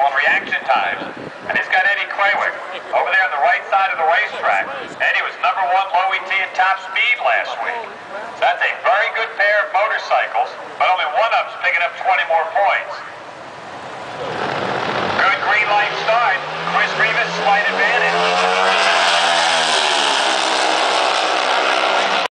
on reaction times. And he's got Eddie Krawiec over there on the right side of the racetrack. Eddie was number one low ET in top speed last week. So that's a very good pair of motorcycles, but only one of them's picking up 20 more points. Good green light start. Chris Rivas slided